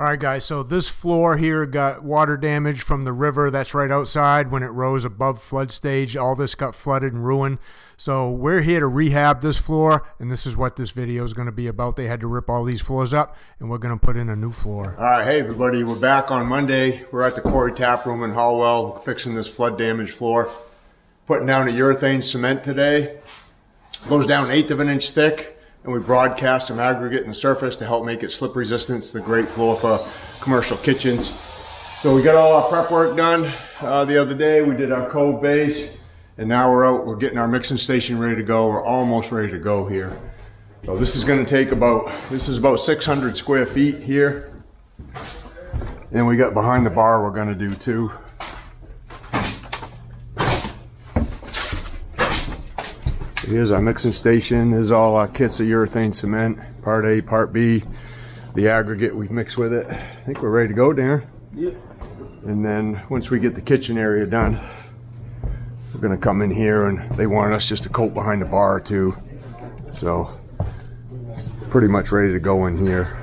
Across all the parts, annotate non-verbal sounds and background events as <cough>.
All right, guys, so this floor here got water damage from the river that's right outside when it rose above flood stage. All this got flooded and ruined. So we're here to rehab this floor, and this is what this video is going to be about. They had to rip all these floors up, and we're going to put in a new floor. All right, hey everybody, we're back on Monday. We're at the Quarry Tap Room in Hallowell, fixing this flood damage floor. Putting down a urethane cement today. Goes down an eighth of an inch thick and we broadcast some aggregate in the surface to help make it slip resistant. It's the great floor for commercial kitchens. So we got all our prep work done uh, the other day. We did our cove base and now we're out, we're getting our mixing station ready to go. We're almost ready to go here. So this is gonna take about, this is about 600 square feet here. And we got behind the bar we're gonna do too. Here's our mixing station. This is all our kits of urethane cement. Part A, part B, the aggregate we mix with it. I think we're ready to go, Darren. Yep. And then once we get the kitchen area done, we're gonna come in here and they want us just to coat behind the bar too. So pretty much ready to go in here.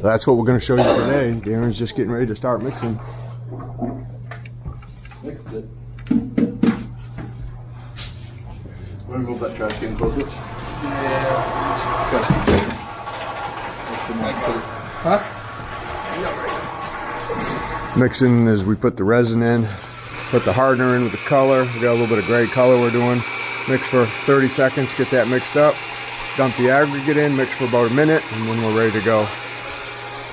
That's what we're gonna show you today. Darren's just getting ready to start mixing. Mixed it. Want to move that trash can closer? Yeah. Huh? Mixing as we put the resin in, put the hardener in with the color. We got a little bit of gray color we're doing. Mix for 30 seconds, get that mixed up. Dump the aggregate in, mix for about a minute, and then we're ready to go.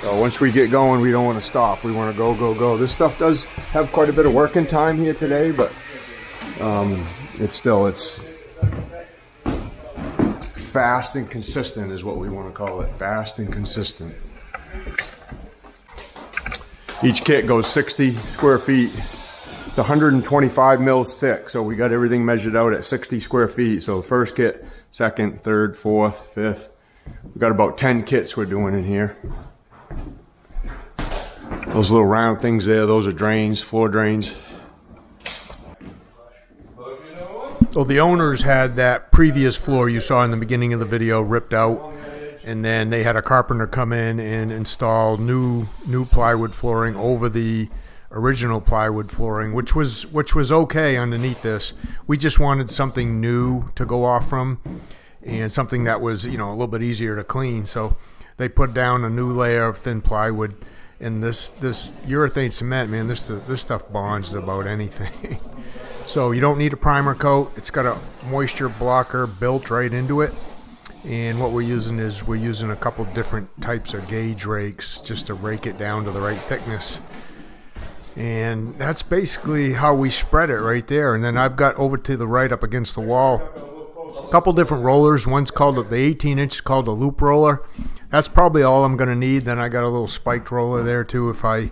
So once we get going, we don't want to stop. We want to go, go, go. This stuff does have quite a bit of working time here today, but um, it's still, it's, it's fast and consistent is what we want to call it. Fast and consistent. Each kit goes 60 square feet. It's 125 mils thick, so we got everything measured out at 60 square feet. So first kit, second, third, fourth, fifth. We got about 10 kits we're doing in here. Those little round things there, those are drains, floor drains. So the owners had that previous floor you saw in the beginning of the video ripped out, and then they had a carpenter come in and install new new plywood flooring over the original plywood flooring, which was which was okay underneath this. We just wanted something new to go off from, and something that was you know a little bit easier to clean. So they put down a new layer of thin plywood, and this this urethane cement, man, this this stuff bonds about anything. <laughs> So you don't need a primer coat. It's got a moisture blocker built right into it. And what we're using is we're using a couple different types of gauge rakes just to rake it down to the right thickness. And that's basically how we spread it right there. And then I've got over to the right up against the wall a couple different rollers. One's called the 18 inch called a loop roller. That's probably all I'm going to need. Then I got a little spiked roller there too if I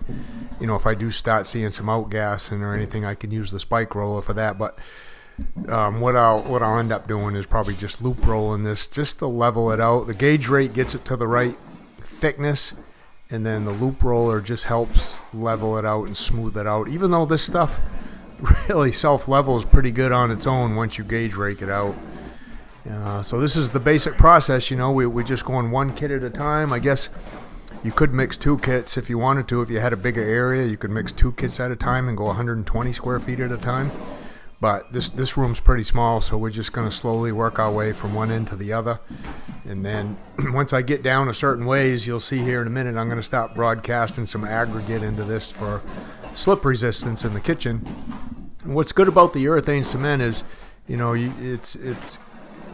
you know, if I do start seeing some outgassing or anything, I can use the spike roller for that. But um, what I'll what I'll end up doing is probably just loop rolling this just to level it out. The gauge rake gets it to the right thickness, and then the loop roller just helps level it out and smooth it out. Even though this stuff <laughs> really self levels pretty good on its own once you gauge rake it out. Uh, so this is the basic process. You know, we, we're just going one kit at a time. I guess you could mix two kits if you wanted to. If you had a bigger area, you could mix two kits at a time and go 120 square feet at a time. But this this room's pretty small, so we're just going to slowly work our way from one end to the other. And then <clears throat> once I get down a certain ways, you'll see here in a minute, I'm going to stop broadcasting some aggregate into this for slip resistance in the kitchen. And what's good about the urethane cement is, you know, it's it's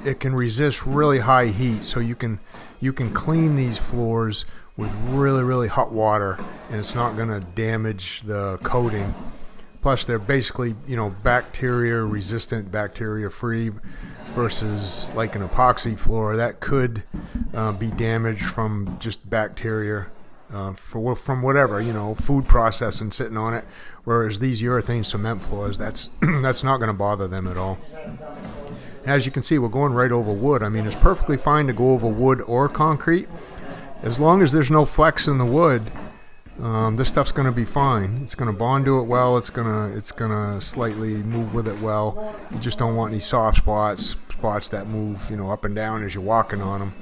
it can resist really high heat, so you can you can clean these floors with really, really hot water, and it's not going to damage the coating. Plus, they're basically, you know, bacteria resistant, bacteria free, versus like an epoxy floor that could uh, be damaged from just bacteria uh, for from whatever you know food processing sitting on it. Whereas these urethane cement floors, that's <clears throat> that's not going to bother them at all. As you can see, we're going right over wood. I mean, it's perfectly fine to go over wood or concrete as long as there's no flex in the wood, um, this stuff's going to be fine. It's going to bond to it well. It's going to it's going to slightly move with it well. You just don't want any soft spots, spots that move you know up and down as you're walking on them,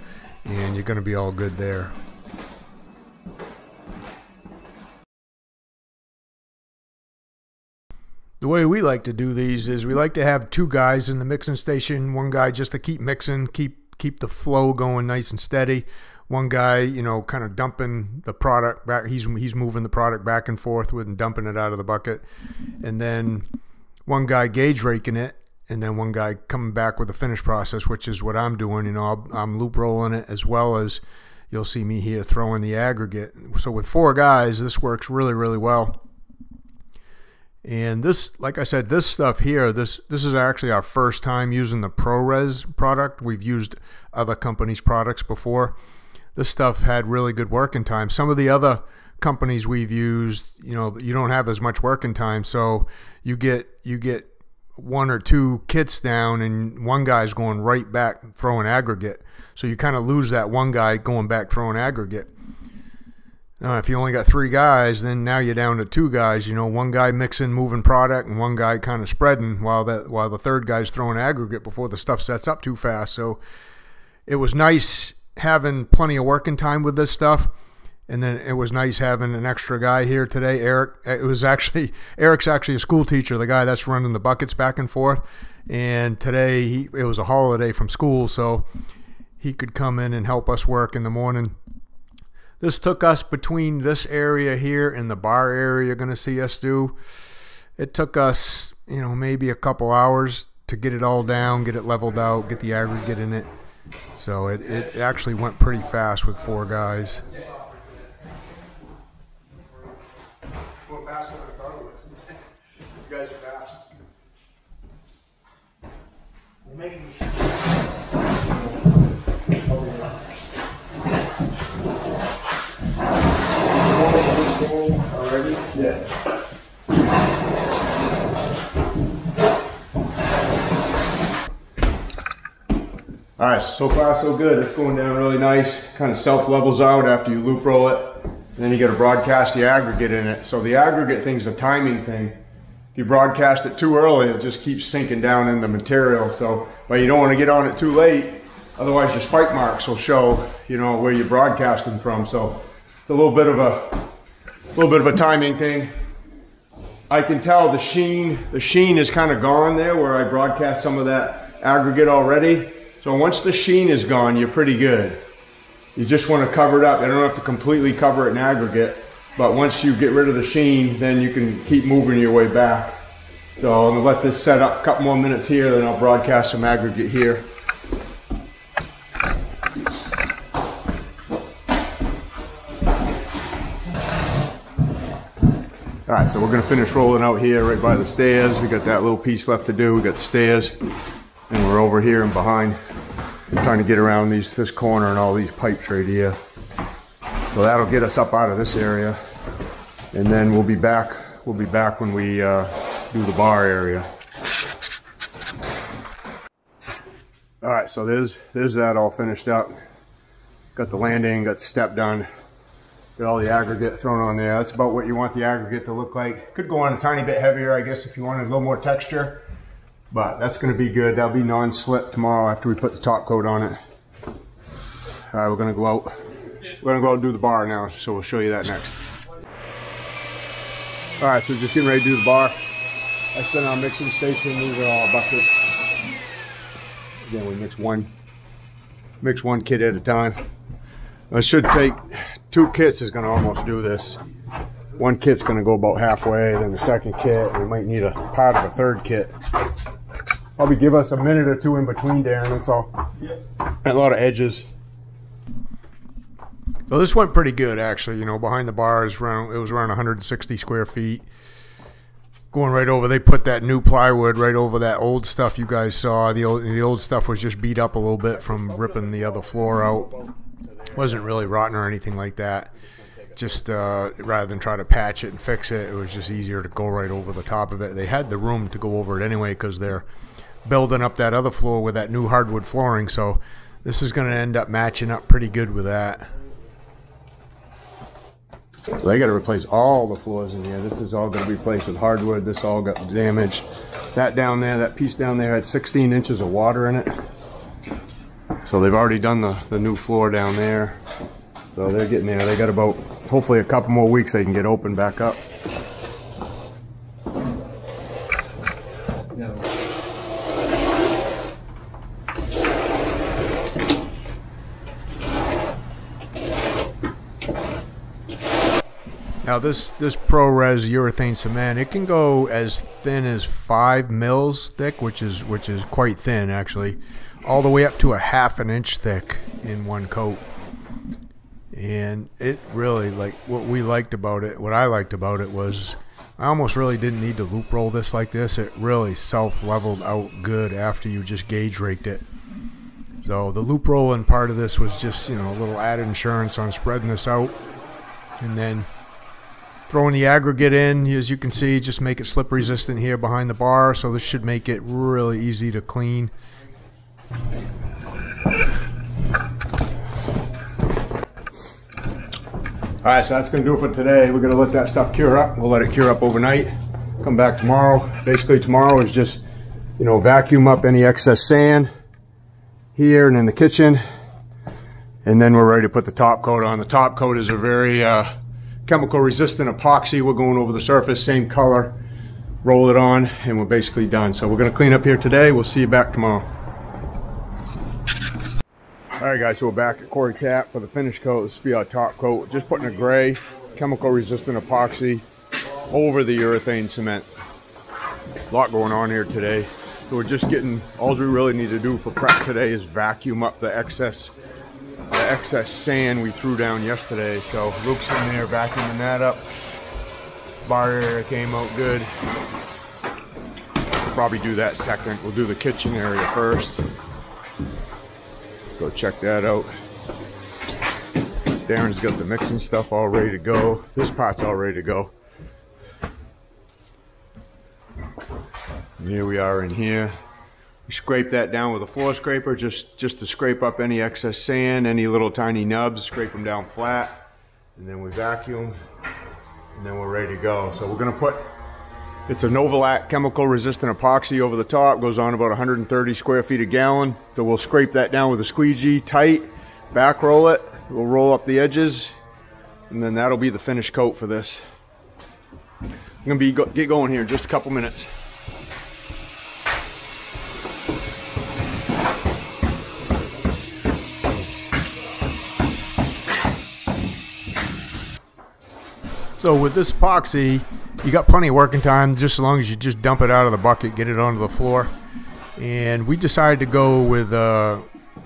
and you're going to be all good there. The way we like to do these is we like to have two guys in the mixing station, one guy just to keep mixing, keep keep the flow going nice and steady. One guy, you know, kind of dumping the product back. He's he's moving the product back and forth with and dumping it out of the bucket, and then one guy gauge raking it, and then one guy coming back with the finish process, which is what I'm doing. You know, I'm loop rolling it as well as you'll see me here throwing the aggregate. So with four guys, this works really really well. And this, like I said, this stuff here, this this is actually our first time using the ProRes product. We've used other companies' products before. This stuff had really good working time. Some of the other companies we've used, you know, you don't have as much working time, so you get you get one or two kits down, and one guy's going right back throwing aggregate. So you kind of lose that one guy going back throwing aggregate. Now, if you only got three guys, then now you're down to two guys. You know, one guy mixing, moving product, and one guy kind of spreading, while that while the third guy's throwing aggregate before the stuff sets up too fast. So it was nice having plenty of working time with this stuff, and then it was nice having an extra guy here today. Eric, it was actually <laughs> Eric's actually a school teacher, the guy that's running the buckets back and forth. And today he, it was a holiday from school, so he could come in and help us work in the morning this took us between this area here and the bar area you're going to see us do. It took us, you know, maybe a couple hours to get it all down, get it leveled out, get the aggregate in it. So it, it actually went pretty fast with four guys. You guys are fast. already? So far so good. It's going down really nice. Kind of self levels out after you loop roll it. And then you got to broadcast the aggregate in it. So the aggregate thing's a timing thing. If you broadcast it too early, it just keeps sinking down in the material. So, but you don't want to get on it too late. Otherwise your spike marks will show, you know, where you're broadcasting from. So it's a little bit of a little bit of a timing thing. I can tell the sheen, the sheen is kind of gone there where I broadcast some of that aggregate already. So once the sheen is gone, you're pretty good. You just want to cover it up. You don't have to completely cover it in aggregate, but once you get rid of the sheen, then you can keep moving your way back. So I'm gonna let this set up a couple more minutes here, then I'll broadcast some aggregate here. All right, so we're gonna finish rolling out here right by the stairs. We got that little piece left to do. We got stairs and we're over here and behind trying to get around these this corner and all these pipes right here. So that'll get us up out of this area. And then we'll be back, we'll be back when we uh, do the bar area. All right, so there's, there's that all finished up. Got the landing, got the step done. Got all the aggregate thrown on there. That's about what you want the aggregate to look like. Could go on a tiny bit heavier, I guess, if you wanted a little more texture. But that's going to be good. That'll be non-slip tomorrow after we put the top coat on it. All right, we're going to go out. We're going to go out and do the bar now, so we'll show you that next. All right, so just getting ready to do the bar. That's been our mixing station. These are all buckets. Again, we mix one, mix one kit at a time. It should take two kits is going to almost do this. One kit's going to go about halfway, then the second kit, we might need a part of a third kit. Probably give us a minute or two in between, Darren, that's all. And a lot of edges. Well, this went pretty good, actually. You know, behind the bars, around it was around 160 square feet. Going right over, they put that new plywood right over that old stuff you guys saw. The old, the old stuff was just beat up a little bit from ripping the other floor out wasn't really rotten or anything like that. Just uh, rather than try to patch it and fix it, it was just easier to go right over the top of it. They had the room to go over it anyway because they're building up that other floor with that new hardwood flooring. So this is going to end up matching up pretty good with that. They got to replace all the floors in here. This is all going to be replaced with hardwood. This all got damaged. That down there, that piece down there had 16 inches of water in it. So they've already done the, the new floor down there. So they're getting there. They got about, hopefully a couple more weeks they can get open back up. Now this this ProRes urethane cement, it can go as thin as five mils thick, which is which is quite thin actually, all the way up to a half an inch thick in one coat. And it really like what we liked about it, what I liked about it was I almost really didn't need to loop roll this like this. It really self leveled out good after you just gauge raked it. So the loop rolling part of this was just, you know, a little added insurance on spreading this out. And then throwing the aggregate in, as you can see, just make it slip resistant here behind the bar. So this should make it really easy to clean. All right, so that's gonna do it for today. We're gonna let that stuff cure up. We'll let it cure up overnight. Come back tomorrow. Basically tomorrow is just, you know, vacuum up any excess sand here and in the kitchen. And then we're ready to put the top coat on. The top coat is a very uh, chemical resistant epoxy. We're going over the surface, same color. Roll it on and we're basically done. So we're gonna clean up here today. We'll see you back tomorrow. All right, guys, so we're back at Quarry Tap for the finish coat. This will be our top coat. Just putting a gray chemical resistant epoxy over the urethane cement. A lot going on here today. So we're just getting, all we really need to do for prep today is vacuum up the excess the excess sand we threw down yesterday. So Luke's in there vacuuming that up. Bar area came out good. Probably do that second. We'll do the kitchen area first. Go check that out. Darren's got the mixing stuff all ready to go. This part's all ready to go. And here we are in here. Scrape that down with a floor scraper just, just to scrape up any excess sand, any little tiny nubs, scrape them down flat. And then we vacuum and then we're ready to go. So we're gonna put, it's a Novolac chemical resistant epoxy over the top, goes on about 130 square feet a gallon. So we'll scrape that down with a squeegee tight, back roll it, we'll roll up the edges, and then that'll be the finished coat for this. I'm gonna be get going here in just a couple minutes. So with this epoxy, you got plenty of working time just as long as you just dump it out of the bucket, get it onto the floor. And we decided to go with uh,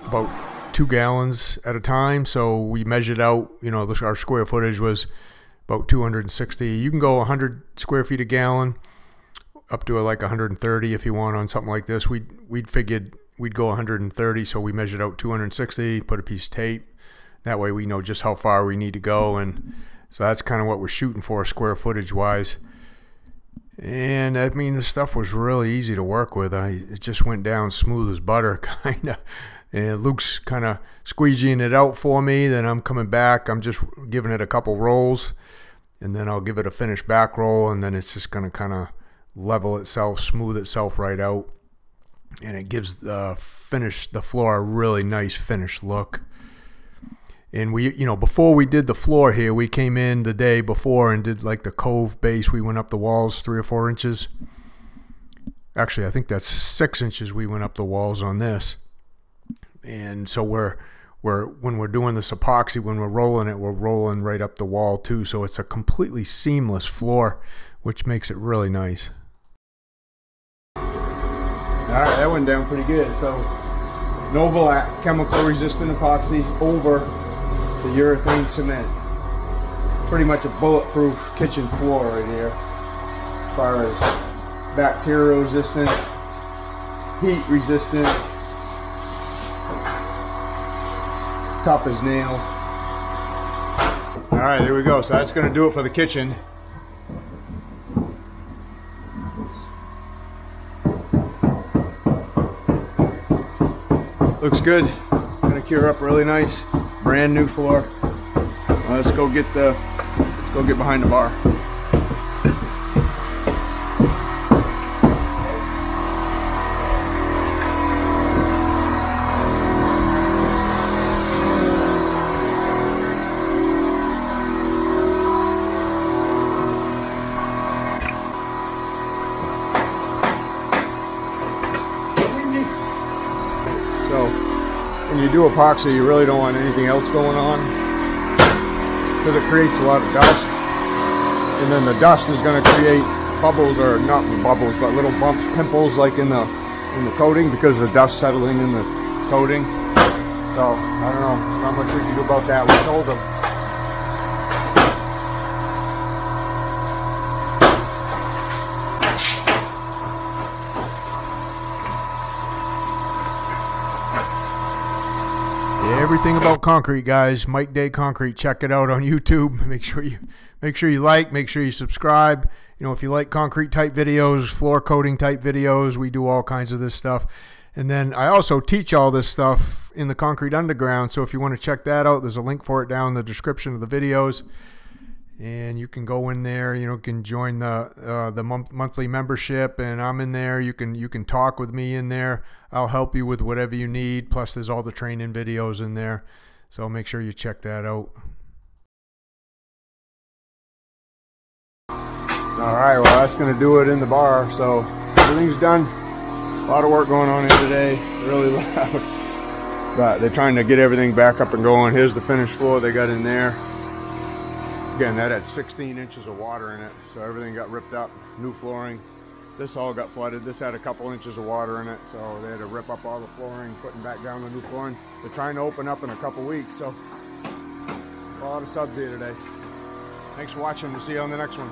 about two gallons at a time. So we measured out, you know, our square footage was about 260. You can go 100 square feet a gallon up to like 130 if you want on something like this. We we'd figured we'd go 130, so we measured out 260, put a piece of tape. That way we know just how far we need to go and so that's kind of what we're shooting for square footage wise. And I mean, the stuff was really easy to work with. I it just went down smooth as butter, <laughs> kind of. And Luke's kind of squeegeeing it out for me. Then I'm coming back. I'm just giving it a couple rolls, and then I'll give it a finished back roll, and then it's just going to kind of level itself, smooth itself right out, and it gives the uh, finish the floor a really nice finished look. And we, you know, before we did the floor here, we came in the day before and did like the cove base. We went up the walls three or four inches. Actually, I think that's six inches we went up the walls on this. And so we're, we're when we're doing this epoxy, when we're rolling it, we're rolling right up the wall too. So it's a completely seamless floor, which makes it really nice. All right, that went down pretty good. So Novolac uh, chemical resistant epoxy over the urethane cement. Pretty much a bulletproof kitchen floor right here. As far as bacteria resistant, heat resistant, tough as nails. All right, there we go. So that's gonna do it for the kitchen. Looks good. It's gonna cure up really nice brand new floor. Uh, let's go get the, let's go get behind the bar. Do epoxy, you really don't want anything else going on because it creates a lot of dust. and then the dust is going to create bubbles or not bubbles, but little bumps, pimples like in the in the coating because of the dust settling in the coating. So I don't know, not much we can do about that. We told them. Everything about concrete, guys. Mike Day Concrete. Check it out on YouTube. <laughs> Make sure you make sure you like, make sure you subscribe. You know, if you like concrete type videos, floor coating type videos, we do all kinds of this stuff. And then I also teach all this stuff in the Concrete Underground. So if you want to check that out, there's a link for it down in the description of the videos. And you can go in there. You know, can join the uh, the month, monthly membership, and I'm in there. You can you can talk with me in there. I'll help you with whatever you need. Plus, there's all the training videos in there. So make sure you check that out. All right, well that's gonna do it in the bar. So everything's done. A lot of work going on here today. Really <laughs> loud. But they're trying to get everything back up and going. Here's the finished floor they got in there. Again, that had 16 inches of water in it, so everything got ripped up. New flooring. This all got flooded. This had a couple inches of water in it, so they had to rip up all the flooring, putting back down the new flooring. They're trying to open up in a couple weeks, so a lot of subs here today. Thanks for watching. We'll see you on the next one.